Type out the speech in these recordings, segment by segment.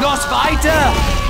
Los weiter!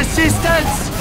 assistance!